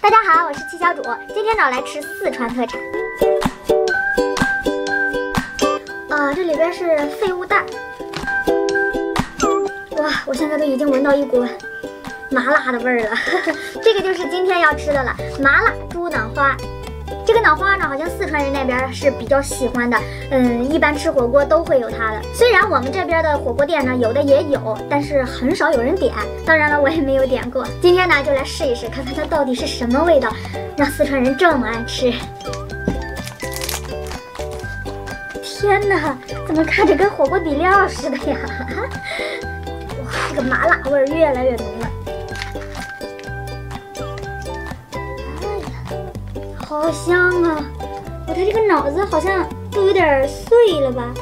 大家好，我是七小主，今天呢来吃四川特产。啊，这里边是废物蛋。哇，我现在都已经闻到一股麻辣的味儿了。这个就是今天要吃的了，麻辣猪脑花。这个脑花呢，好像四川人那边是比较喜欢的，嗯，一般吃火锅都会有它的。虽然我们这边的火锅店呢，有的也有，但是很少有人点。当然了，我也没有点过。今天呢，就来试一试，看看它到底是什么味道，让四川人这么爱吃。天哪，怎么看着跟火锅底料似的呀？哇，这个麻辣味越来越浓了。好香啊！我它这个脑子好像都有点碎了吧，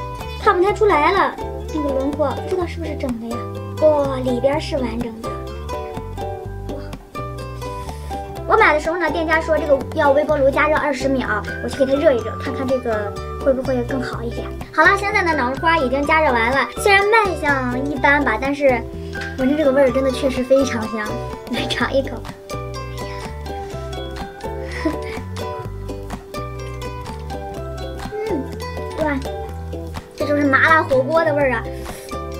看不太出来了。那个轮廓不知道是不是整的呀？哇，里边是完整的。哇！我买的时候呢，店家说这个要微波炉加热二十秒，我去给它热一热，看看这个会不会更好一点。好了，现在呢，脑花已经加热完了，虽然卖相一般吧，但是闻着这个味儿真的确实非常香。来尝一口。这就是麻辣火锅的味儿啊，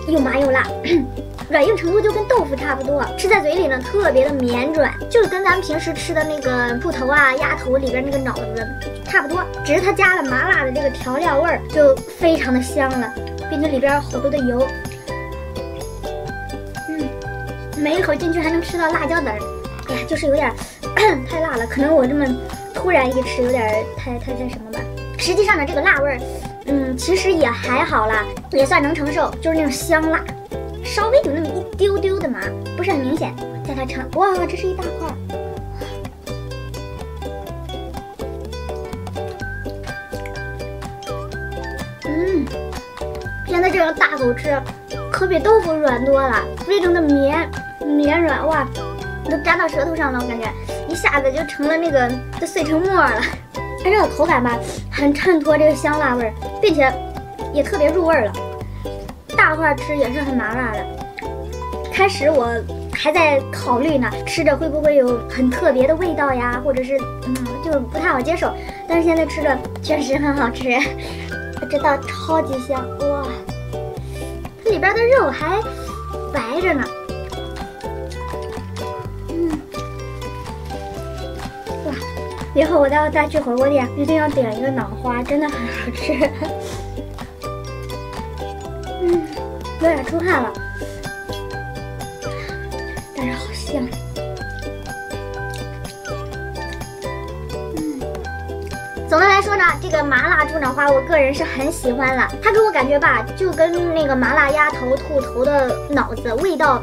又麻又辣，软硬程度就跟豆腐差不多，吃在嘴里呢特别的绵软，就是跟咱们平时吃的那个兔头啊、鸭头里边那个脑子差不多，只是它加了麻辣的这个调料味儿，就非常的香了，并且里边好多的油，嗯，每一口进去还能吃到辣椒籽儿，哎呀，就是有点 太辣了，可能我这么突然一吃有点太太太什么吧，实际上呢这个辣味儿。嗯，其实也还好啦，也算能承受，就是那种香辣，稍微有那么一丢丢的麻，不是很明显。再来尝，哇，这是一大块。嗯，现在这个大口吃，可比豆腐软多了，非常的绵绵软，哇，都粘到舌头上了，我感觉一下子就成了那个，都碎成沫了。它这个口感吧，很衬托这个香辣味儿，并且也特别入味儿了。大块吃也是很麻辣的。开始我还在考虑呢，吃着会不会有很特别的味道呀，或者是嗯，就不太好接受。但是现在吃着确实很好吃，这道超级香哇！它里边的肉还白着呢。以后我要再去火锅店，一定要点一个脑花，真的很好吃。嗯，有点出汗了，但是好香。总的来说呢，这个麻辣猪脑花，我个人是很喜欢了。它给我感觉吧，就跟那个麻辣鸭头、兔头的脑子味道。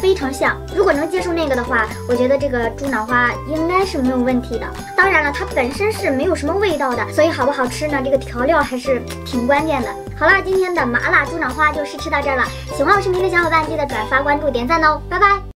非常像，如果能接受那个的话，我觉得这个猪脑花应该是没有问题的。当然了，它本身是没有什么味道的，所以好不好吃呢？这个调料还是挺关键的。好了，今天的麻辣猪脑花就试吃到这儿了。喜欢我视频的小伙伴记得转发、关注、点赞哦，拜拜。